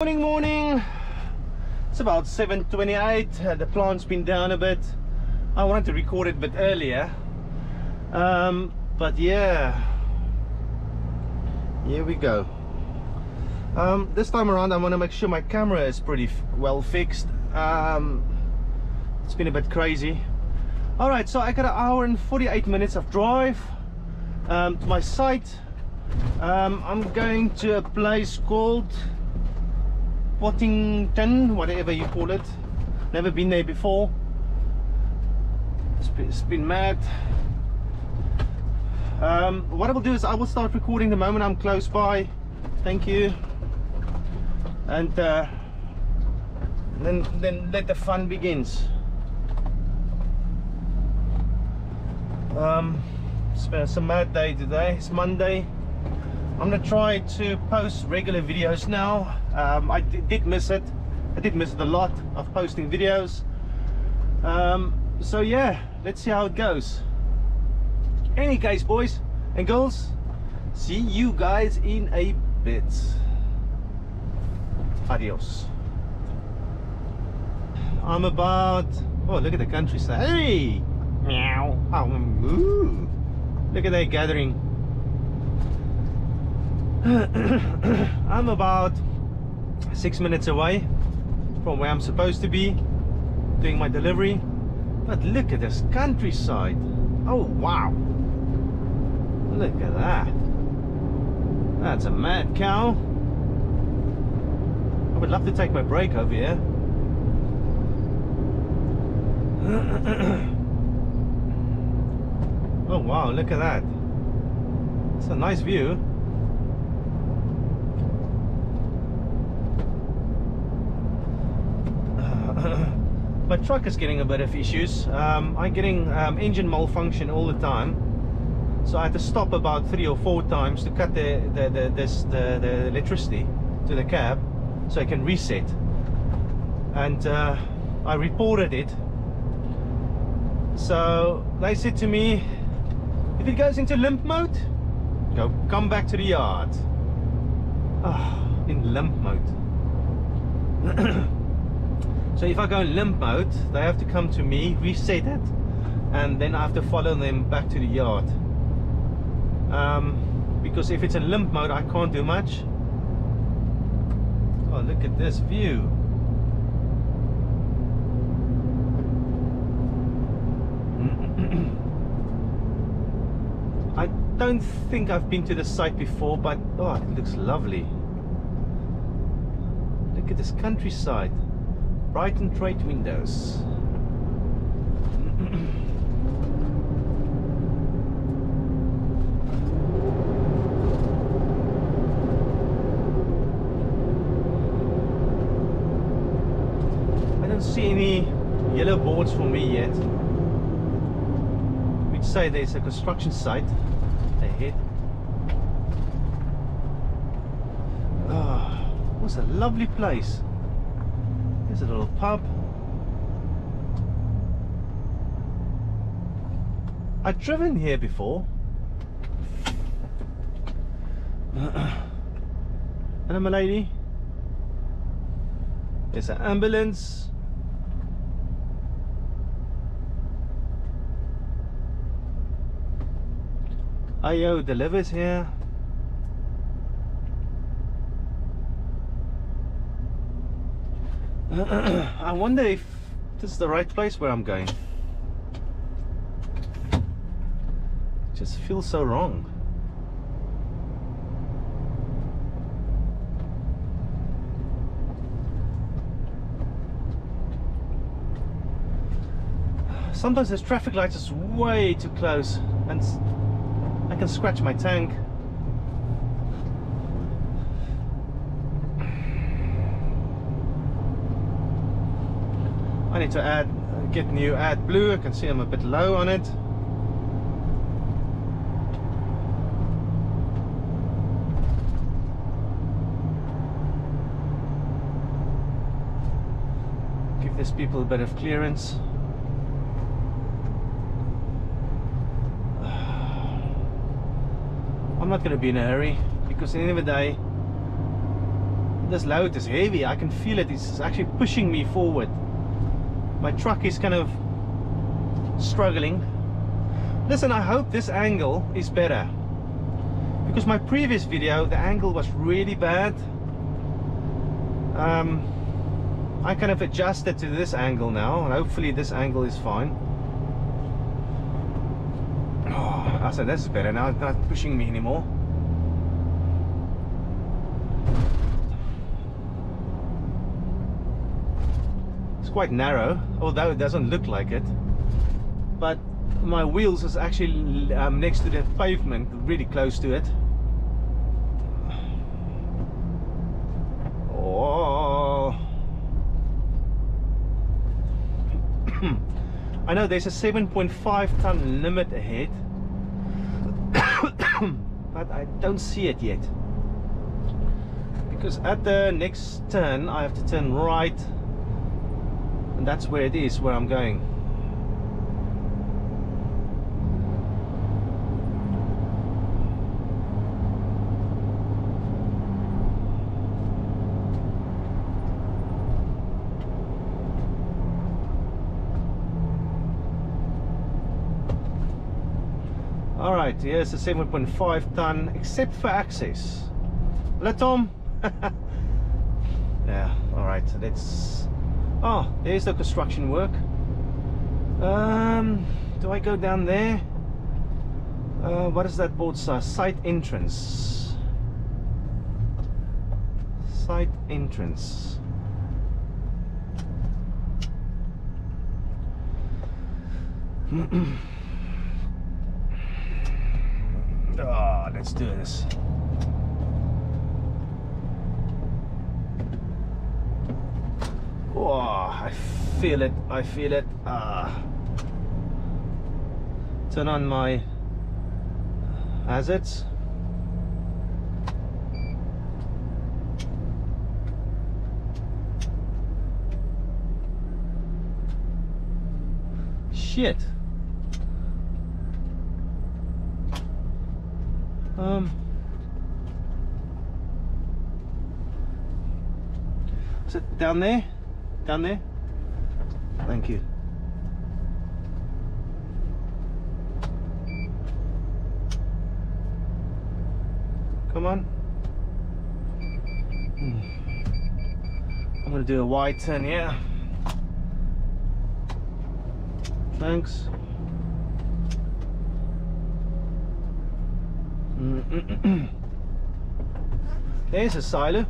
Morning, morning. It's about 7.28. Uh, the plant's been down a bit. I wanted to record it a bit earlier. Um, but yeah. Here we go. Um, this time around I want to make sure my camera is pretty well fixed. Um, it's been a bit crazy. Alright, so I got an hour and 48 minutes of drive um, to my site. Um, I'm going to a place called Pottington, whatever you call it. Never been there before. It's been, it's been mad. Um, what I will do is I will start recording the moment I'm close by. Thank you. And uh, then then let the fun begins. Um, it's been a mad day today. It's Monday. I'm gonna try to post regular videos now. Um, I did miss it. I did miss it a lot of posting videos. Um, so yeah, let's see how it goes. Any case, boys and girls, see you guys in a bit. Adios. I'm about. Oh, look at the countryside. Hey, meow. Oh, moo. Look at that gathering. I'm about six minutes away from where I'm supposed to be doing my delivery. But look at this countryside. Oh wow. Look at that. That's a mad cow. I would love to take my break over here. Oh wow look at that. It's a nice view my truck is getting a bit of issues. Um, I'm getting um, engine malfunction all the time. So I had to stop about three or four times to cut the the, the, this, the, the electricity to the cab so I can reset. And uh, I reported it. So they said to me, if it goes into limp mode, go come back to the yard. Oh, in limp mode. So if I go in limp mode, they have to come to me, reset it, and then I have to follow them back to the yard. Um, because if it's in limp mode, I can't do much. Oh, look at this view. I don't think I've been to the site before, but oh, it looks lovely. Look at this countryside. Brighton Trade Windows. I don't see any yellow boards for me yet. We'd say there's a construction site ahead. Ah, oh, what's a lovely place. A little pub. I've driven here before. Hello, my lady. There's an ambulance. IO delivers here. I wonder if this is the right place where I'm going. It just feels so wrong. Sometimes this traffic light is way too close and I can scratch my tank. I need to add, uh, get new AdBlue. I can see I'm a bit low on it. Give these people a bit of clearance. I'm not going to be in a hurry because at the end of the day this load is heavy I can feel it it's actually pushing me forward my truck is kind of struggling. Listen I hope this angle is better. Because my previous video the angle was really bad. Um, I kind of adjusted to this angle now and hopefully this angle is fine. Oh, I said that's better. Now it's not pushing me anymore quite narrow although it doesn't look like it. But my wheels is actually um, next to the pavement really close to it. Oh. I know there's a 7.5 ton limit ahead but I don't see it yet. Because at the next turn I have to turn right that's where it is where I'm going All right, here's a 7.5 ton, except for access. Let Tom. yeah, all right, let's. Oh, there's the construction work. Um, do I go down there? Uh, what is that board say? Site entrance. Site entrance. Oh, let's do this. Oh, I feel it. I feel it. Ah. Turn on my hazards. Shit. Um, is it down there? Down there? Thank you. Come on. I'm gonna do a wide turn, yeah. Thanks. There's a silo.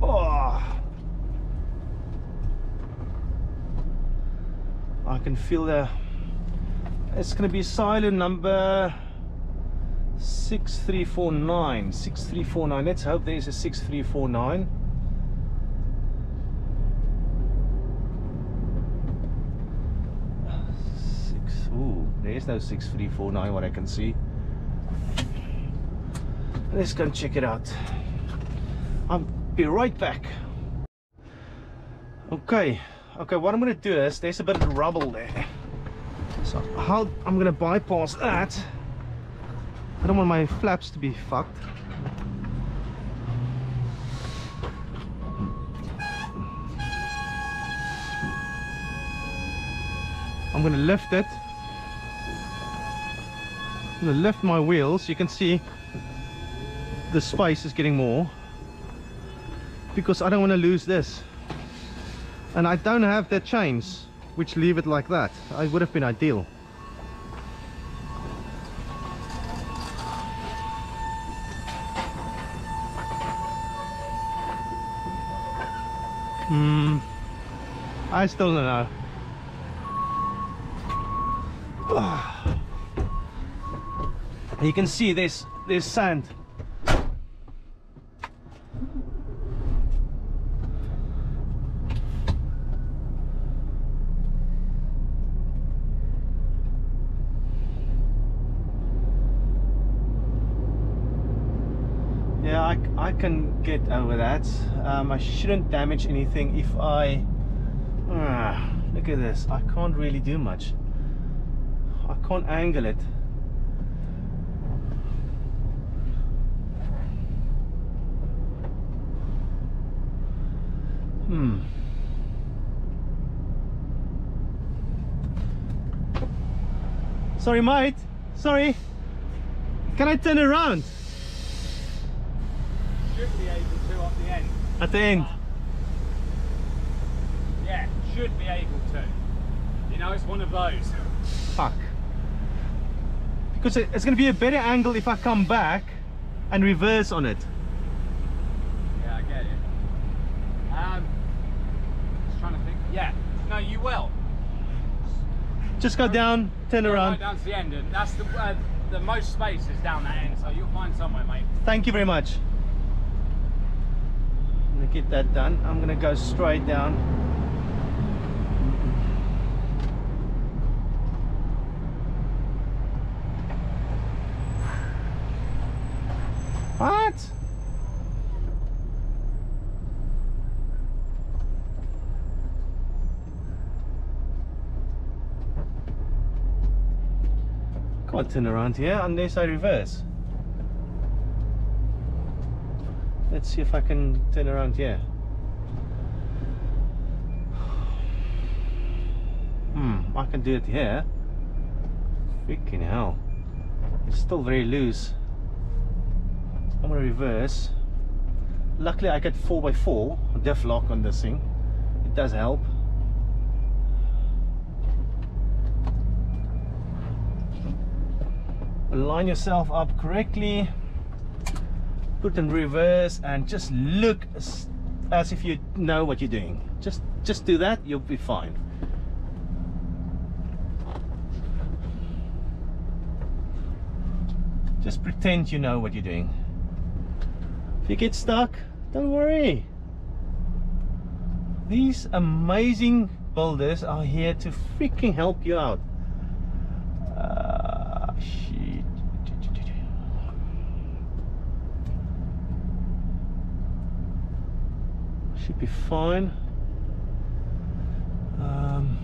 Oh. I can feel the it's going to be silent number 6349 6349 let's hope there's a 6349 Six, ooh, there's no 6349 what I can see. Let's go and check it out. I'll be right back. Okay okay what I'm gonna do is there's a bit of rubble there. So how I'm gonna bypass that. I don't want my flaps to be fucked. I'm gonna lift it. I'm gonna lift my wheels. You can see the space is getting more. Because I don't want to lose this and I don't have their chains which leave it like that. It would have been ideal. Hmm, I still don't know. You can see this there's sand can get over that um, I shouldn't damage anything if I uh, look at this I can't really do much I can't angle it Hmm. Sorry, mate. Sorry. Can I turn around Should be able to at the end. at the end? Yeah, should be able to. You know, it's one of those. Fuck. Because it's going to be a better angle if I come back and reverse on it. Yeah, I get it. Um, just trying to think. Yeah, no, you will. Just go down, turn Go around. Right down to the end, and that's the uh, the most space is down that end, so you'll find somewhere, mate. Thank you very much. Get that done. I'm gonna go straight down. What? Can't turn around here unless I reverse. Let's see if I can turn around here. Hmm, I can do it here. Freaking hell. It's still very loose. I'm gonna reverse. Luckily I get 4x4 diff lock on this thing. It does help. Line yourself up correctly put in reverse and just look as, if you know what you're doing. Just just do that you'll be fine. Just pretend you know what you're doing. If you get stuck don't worry. These amazing builders are here to freaking help you out uh, shit. Should be fine. Um,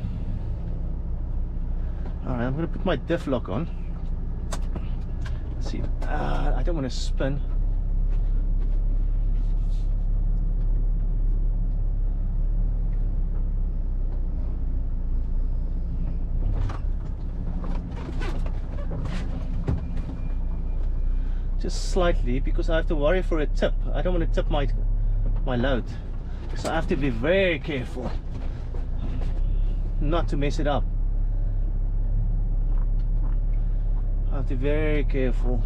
all right, I'm going to put my diff lock on. Let's see, uh, I don't want to spin. Just slightly because I have to worry for a tip. I don't want to tip my my load. So I have to be very careful not to mess it up. I have to be very careful.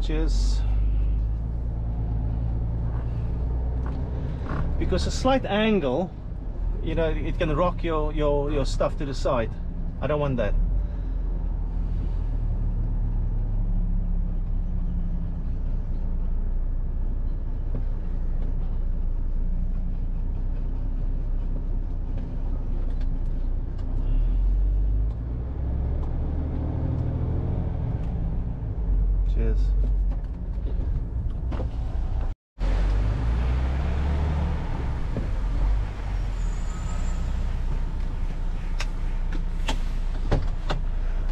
Just because a slight angle, you know, it can rock your your your stuff to the side. I don't want that.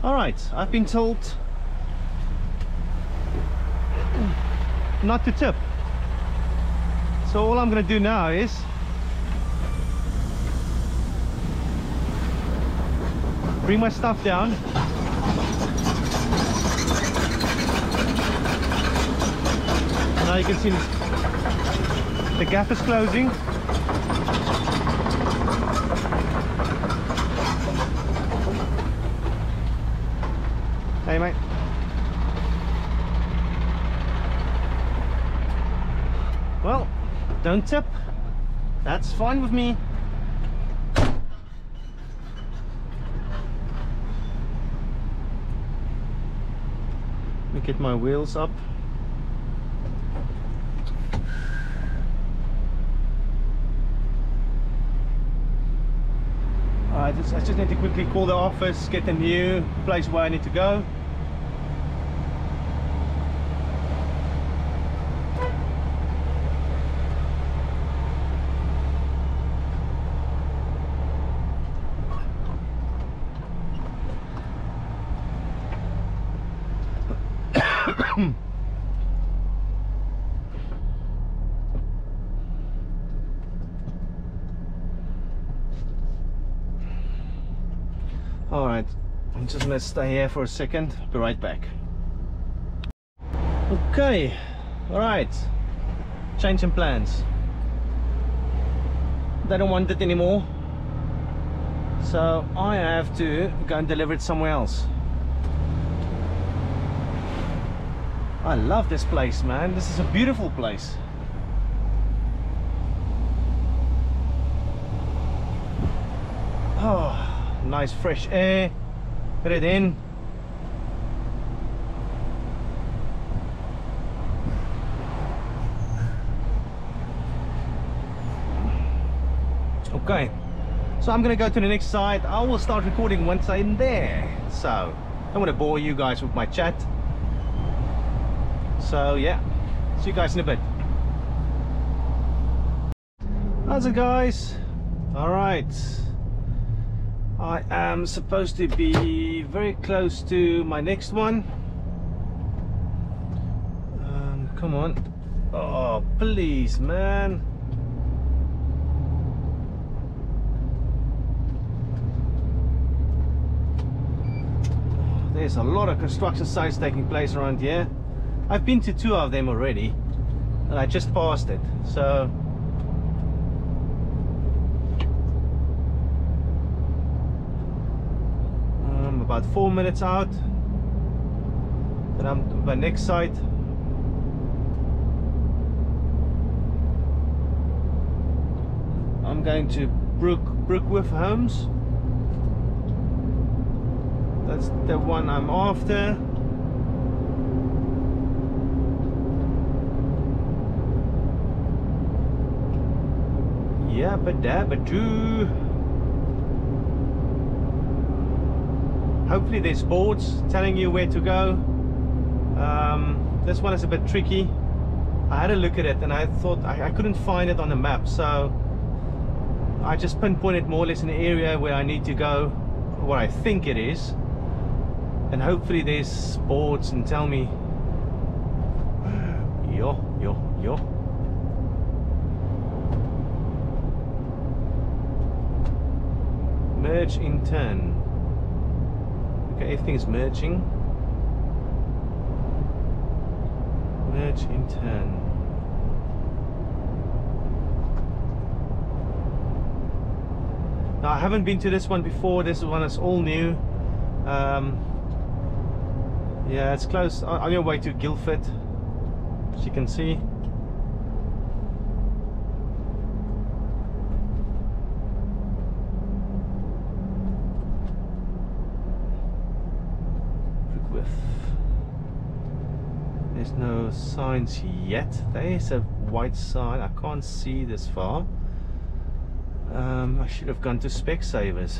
All right, I've been told not to tip. So all I'm going to do now is bring my stuff down Now you can see the gap is closing. Hey mate. Well, don't tip. That's fine with me. Let me get my wheels up. I just, I just need to quickly call the office, get the new place where I need to go. All right, I'm just gonna stay here for a second, be right back. Okay, all right, changing plans. They don't want it anymore, so I have to go and deliver it somewhere else. I love this place, man. This is a beautiful place. Oh, nice fresh air. Put it in. Okay, so I'm gonna go to the next side. I will start recording once I'm there. So, I don't want to bore you guys with my chat. So yeah, see you guys in a bit. How's it guys? Alright. I am supposed to be very close to my next one. Um, come on. Oh, please, man. There's a lot of construction sites taking place around here. I've been to two of them already and I just passed it so. I'm about four minutes out. Then I'm to my next site I'm going to Brook Brookworth Homes. That's the one I'm after Yabba dabba doo. Hopefully there's boards telling you where to go. Um, this one is a bit tricky. I had a look at it and I thought I, I couldn't find it on the map so I just pinpointed more or less an area where I need to go what I think it is and hopefully there's boards and tell me yo yo yo merge in turn. Okay everything's merging. Merge in turn. Now I haven't been to this one before. This one is all new. Um, yeah it's close. On your way to Guildford as you can see There's no signs yet. There is a white sign. I can't see this far. Um, I should have gone to Specsavers.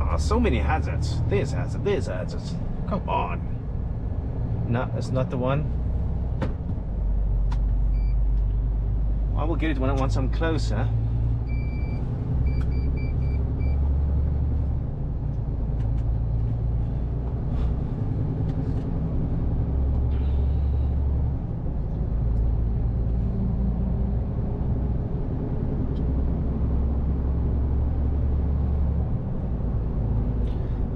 oh, so many hazards. There's hazards. There's hazards. Come on. No, it's not the one. I will get it when I once I'm closer.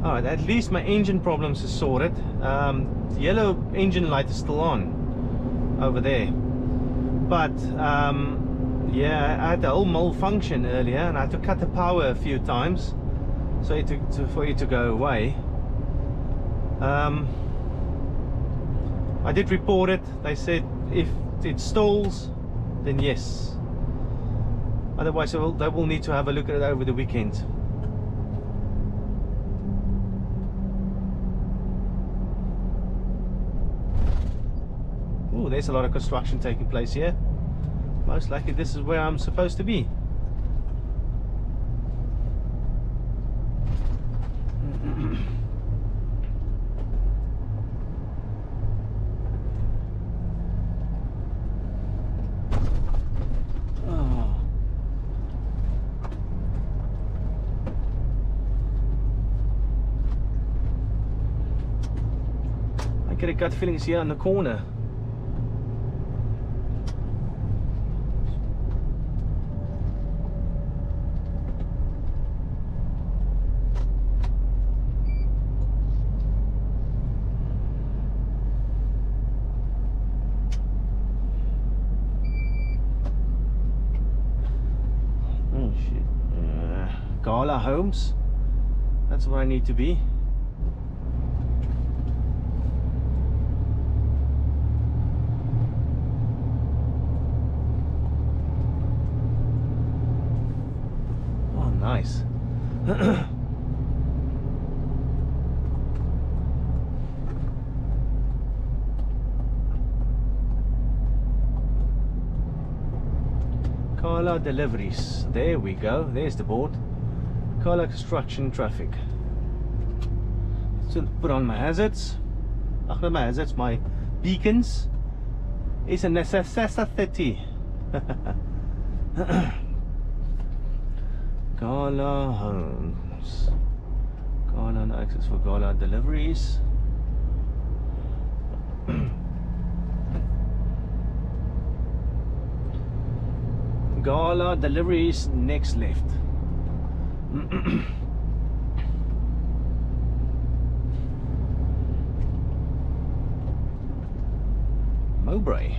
Alright, at least my engine problems are sorted. Um, the yellow engine light is still on over there. But, um, yeah, I had the whole malfunction earlier and I had to cut the power a few times so it to, to, for it to go away. Um, I did report it. They said if it stalls, then yes. Otherwise, they will, they will need to have a look at it over the weekend. There's a lot of construction taking place here. Most likely this is where I'm supposed to be. I get a gut feeling it's here in the corner. Cala Homes. That's what I need to be. Oh, nice. Cala Deliveries. There we go. There's the board. Cala Construction Traffic. So put on my hazards. Not my hazards, my beacons. It's a necessity. Cala Homes. Cala access for Cala deliveries. Cala deliveries next left. Mowbray.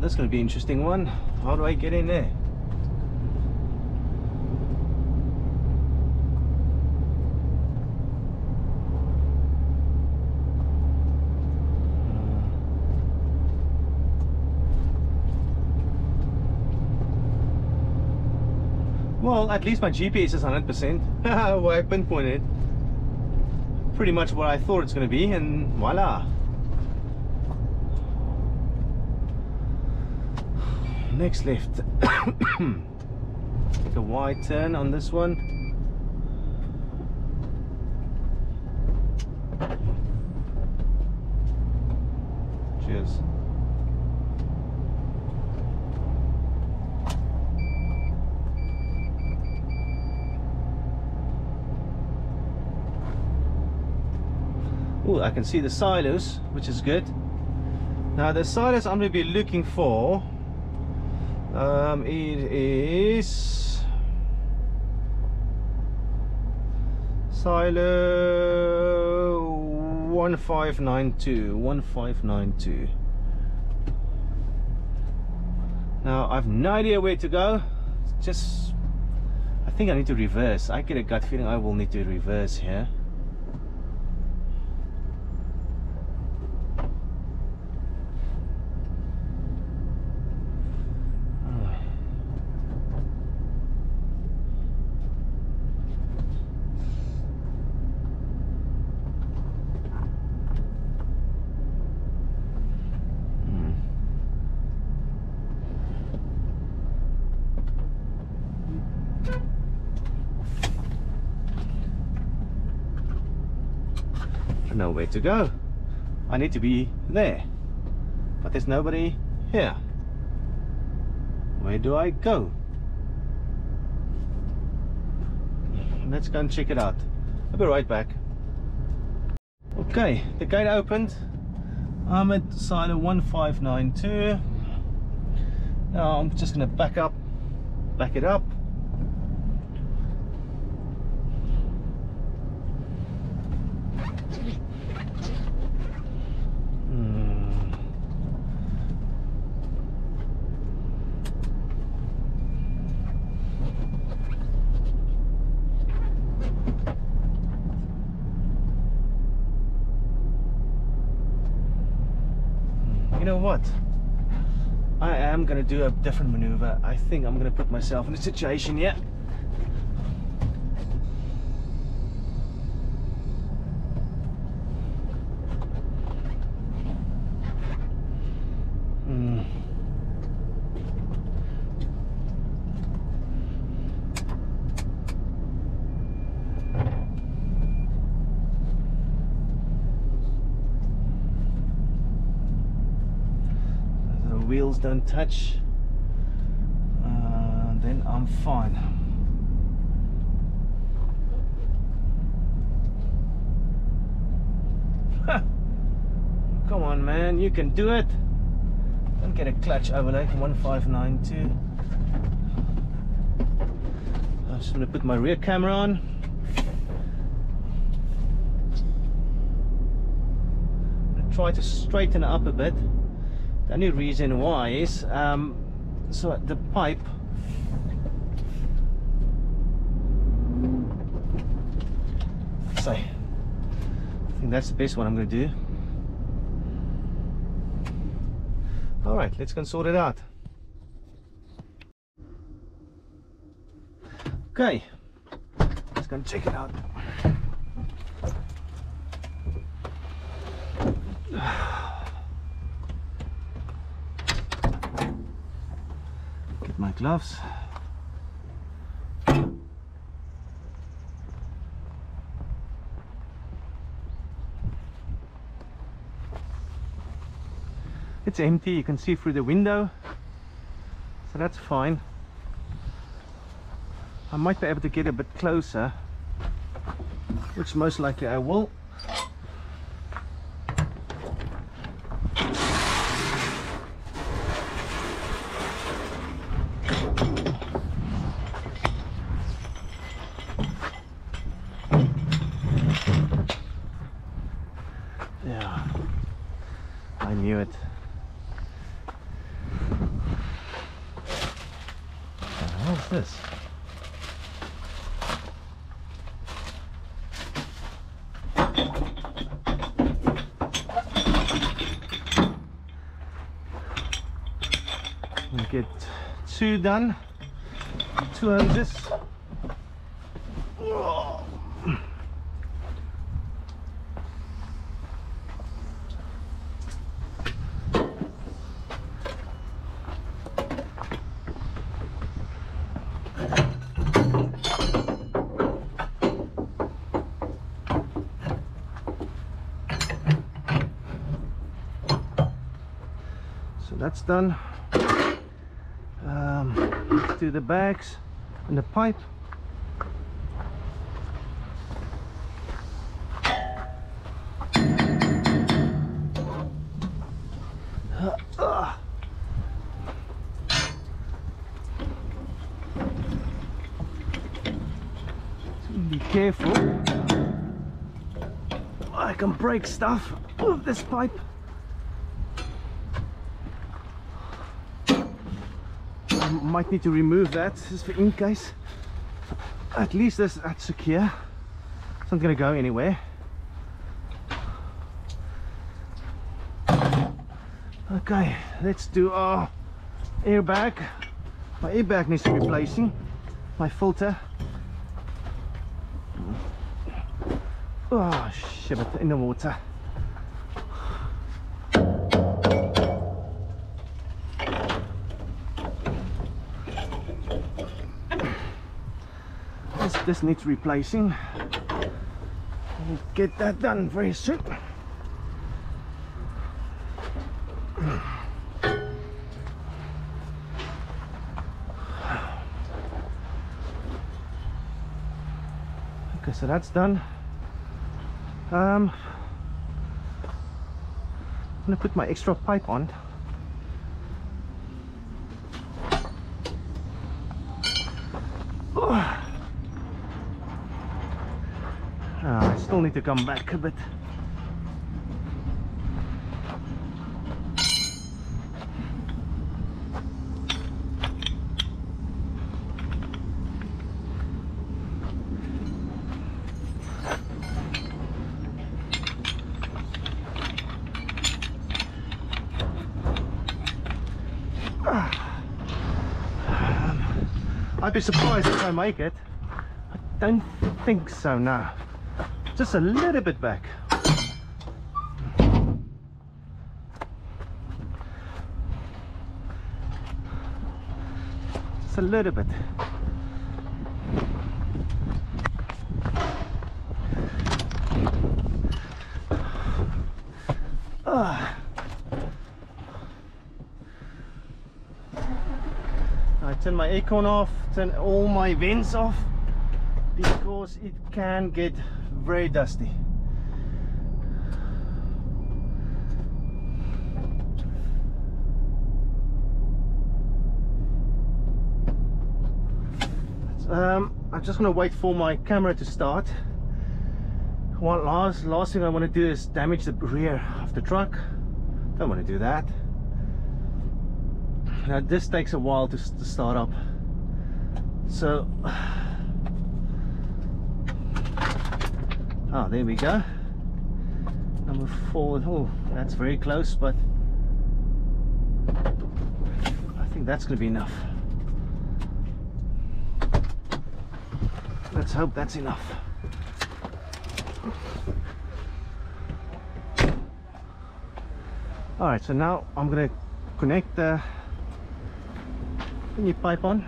That's going to be an interesting one. How do I get in there? Well, at least my GPS is 100%. Where I pinpointed. Pretty much what I thought it's going to be, and voila. Next left. Take a wide turn on this one. Cheers. Oh, I can see the silos, which is good. Now the silos I'm going to be looking for, um, it is silo 1592, 1592. Now I've no idea where to go. It's just, I think I need to reverse. I get a gut feeling I will need to reverse here. Hmm. I don't know where to go. I need to be there. But there's nobody here. Where do I go? Let's go and check it out. I'll be right back. Okay, the gate opened. I'm at silo 1592. Now I'm just going to back up, back it up. Hmm. You know what? I am gonna do a different maneuver. I think I'm gonna put myself in a situation here. Hmm. the wheels don't touch. Uh, then I'm fine. Come on man you can do it. Don't get a clutch overlay 1592 I'm just to put my rear camera on. Try to straighten it up a bit the only reason why is um, so the pipe so I think that's the best one I'm gonna do. All right let's go and sort it out. Okay let's go and check it out. My gloves. It's empty, you can see through the window, so that's fine. I might be able to get a bit closer, which most likely I will. Yeah, I knew it. What's this? We get two done, two hoses. Whoa. So that's done. Um, the bags and the pipe. Be careful. I can break stuff with this pipe. I might need to remove that just for in case. At least that's, that's secure. It's not to go anywhere. Okay, let's do our airbag. My airbag needs to be replacing. My filter. Oh shit, in the water. This, this needs replacing. We'll get that done very soon. Okay, so that's done. Um, I'm gonna put my extra pipe on. Oh. Ah, I still need to come back a bit. I'd be surprised if I make it. I don't think so now. Just a little bit back. Just a little bit. Ah. I turn my aircon off, turn all my vents off because it can get very dusty. Um, I'm just gonna wait for my camera to start. One last last thing I want to do is damage the rear of the truck. Don't want to do that. Now this takes a while to, to start up. So Ah, there we go. Number four. Oh, that's very close, but I think that's going to be enough. Let's hope that's enough. All right, so now I'm going to connect the new pipe on.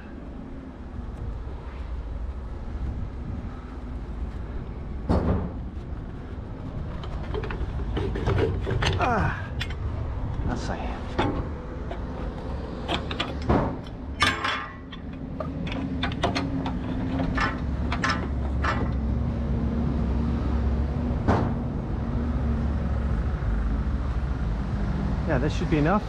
Yeah, this should be enough.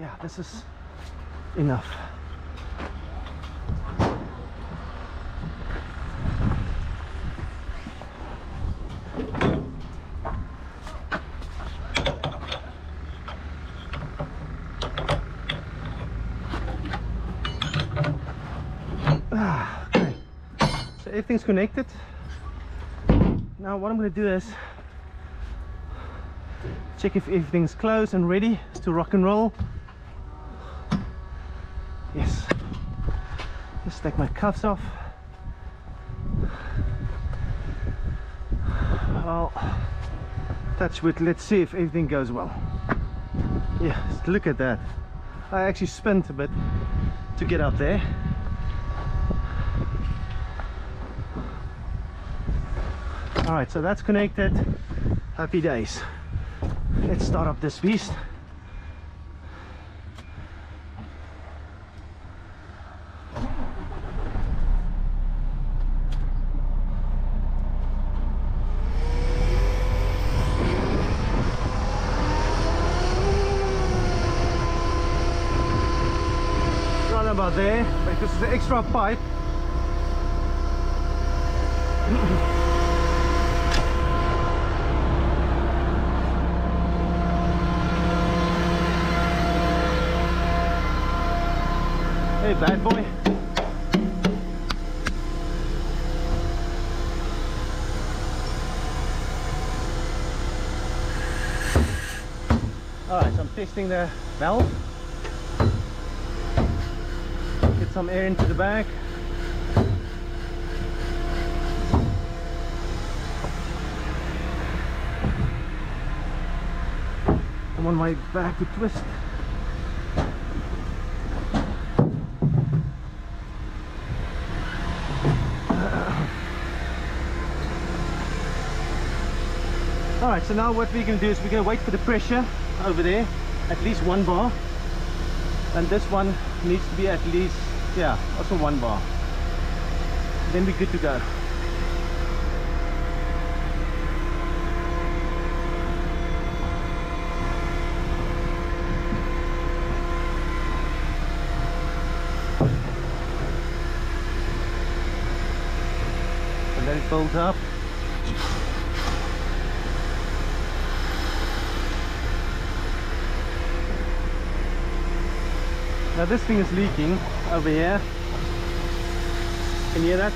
Yeah, this is enough. Everything's connected. Now what I'm going to do is check if everything's closed and ready to rock and roll. Yes. Just take my cuffs off. Well, touch wood. Let's see if everything goes well. Yes, look at that. I actually spent a bit to get up there. All right so that's connected. Happy days. Let's start up this beast. About there because it's an extra pipe Hey, bad boy. Alright, so I'm testing the valve. Get some air into the bag. I'm on my back to twist. all right so now what we're going to do is we're going to wait for the pressure over there at least one bar. And this one needs to be at least yeah also one bar. Then we're good to go. And let it build up Now this thing is leaking over here. Can you hear that?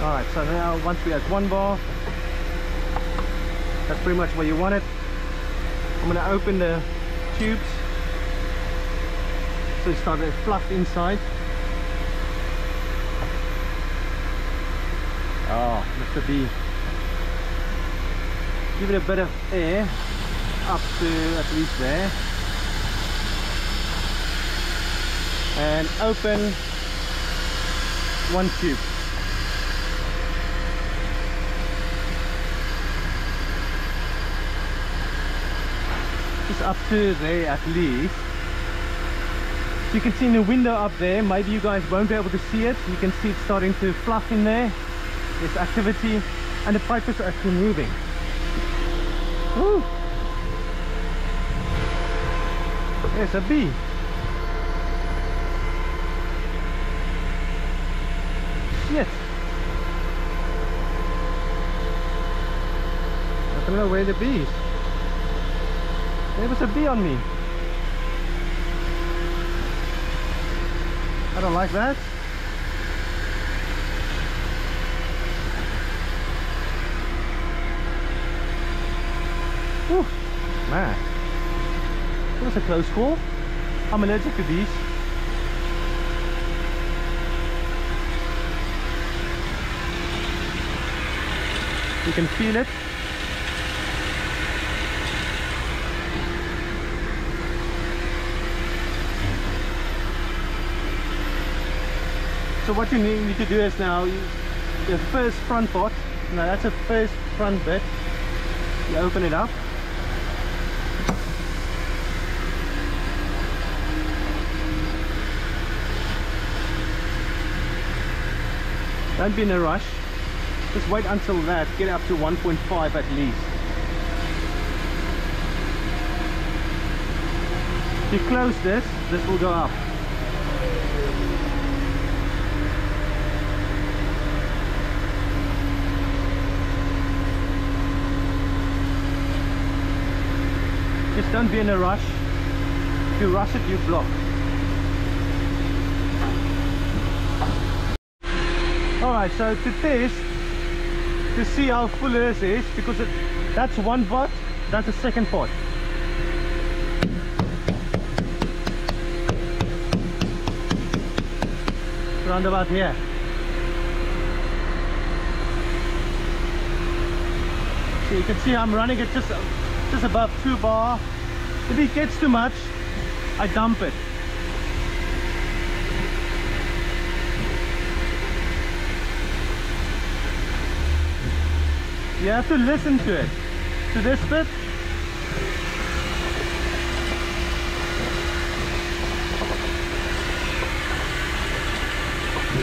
Alright, so now once we have one bar, that's pretty much where you want it. I'm gonna open the tubes so it's started fluff inside. Oh, be Give it a bit of air up to at least there. And open one tube. Just up to there at least. You can see in the window up there, maybe you guys won't be able to see it. You can see it starting to fluff in there. There's activity and the pipe are actually moving. Woo! There's a bee. Yes. I don't know where the bees. There was a bee on me. I don't like that. Whew, man. That was a close call. I'm allergic to bees. You can feel it. So what you need to do is now, the first front part, now that's the first front bit, you open it up. Don't be in a rush. Just wait until that, get up to 1.5 at least. If you close this, this will go up. Just don't be in a rush. If you rush it, you block. Alright, so to test, to see how full this is, because it, that's one pot, that's the second pot. Round about here. So you can see I'm running it just just above 2 bar. If it gets too much, I dump it. You have to listen to it. To this bit.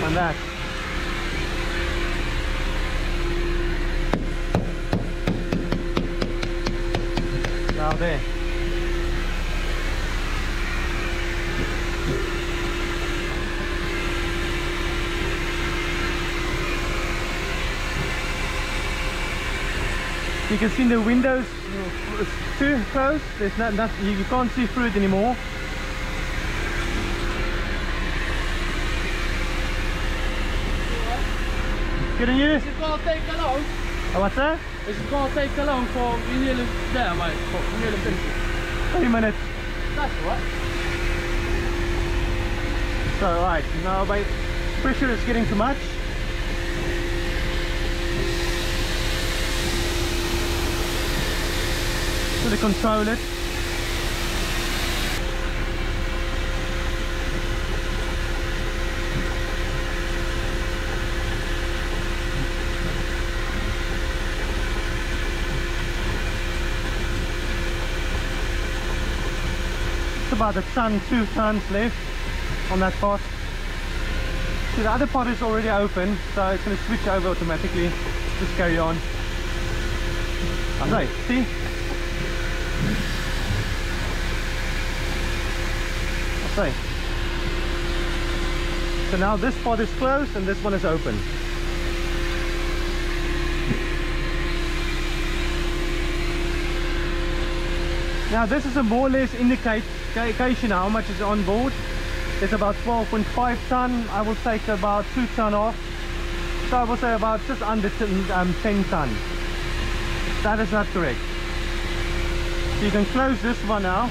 And that. Now there. You can see the windows it's too close. There's not, not you, you can't see through it anymore. Good on you? Is it gonna take long? Oh, what's that? Is gonna take long for you nearly there, mate? For you nearly finished? 30 minutes. That's alright. So right, now my pressure is getting too much. To control it. It's about a ton, two tons left on that part. So the other part is already open, so it's going to switch over automatically. Just carry on. Okay, see? So now this part is closed and this one is open. Now this is a more or less indication how much is on board. It's about 12.5 ton. I will take about 2 ton off. So I will say about just under 10, um, 10 ton. That is not correct. You can close this one now.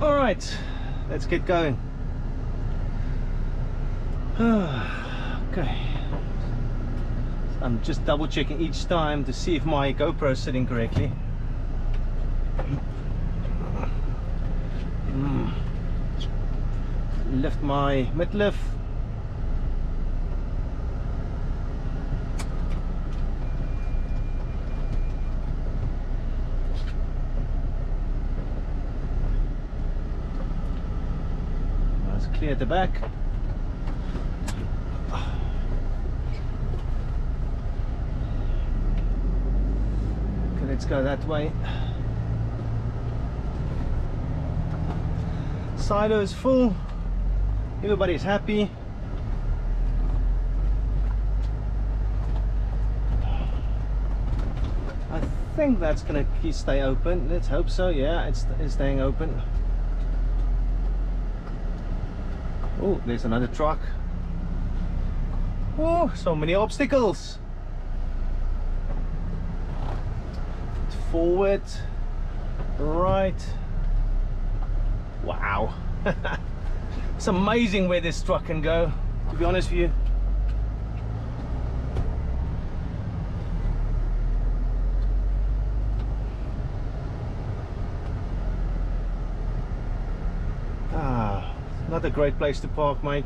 All right, let's get going. okay. I'm just double checking each time to see if my GoPro is sitting correctly. Mm. Lift my mid at the back. Okay let's go that way. Silo is full. Everybody's happy. I think that's gonna stay open. Let's hope so yeah it's, it's staying open. Oh, there's another truck. Oh, so many obstacles. Forward, right. Wow. it's amazing where this truck can go, to be honest with you. Ah, not a great place to park, mate.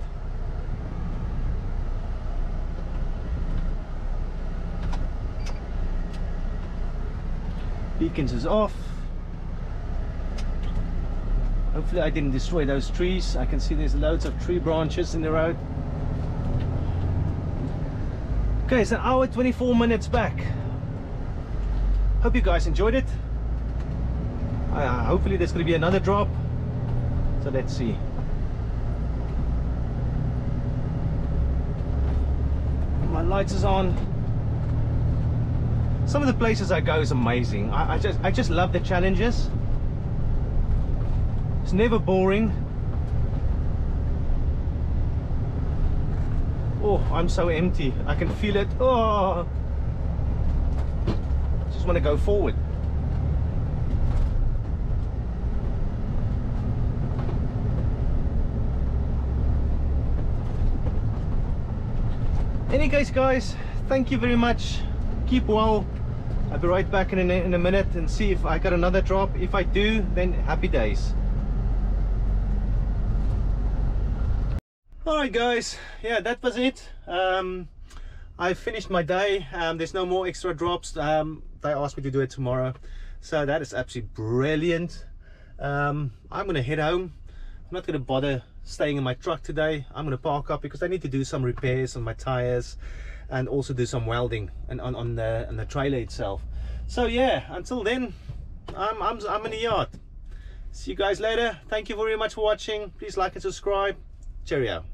Beacons is off. Hopefully I didn't destroy those trees. I can see there's loads of tree branches in the road. Okay, it's an hour 24 minutes back. Hope you guys enjoyed it. Uh, hopefully there's going to be another drop. So let's see. My lights is on. Some of the places I go is amazing. I, I just I just love the challenges. It's never boring. Oh, I'm so empty. I can feel it. Oh, I just want to go forward. Any case, guys, thank you very much. Keep well. I'll be right back in a, in a minute and see if I got another drop. If I do, then happy days. Alright guys, yeah that was it. Um, I finished my day. Um, there's no more extra drops. Um, they asked me to do it tomorrow. So that is absolutely brilliant. Um, I'm gonna head home. I'm not gonna bother staying in my truck today. I'm gonna park up because I need to do some repairs on my tires and also do some welding and on, on the on the trailer itself. So yeah, until then, I'm I'm I'm in the yard. See you guys later. Thank you very much for watching. Please like and subscribe. Cheerio.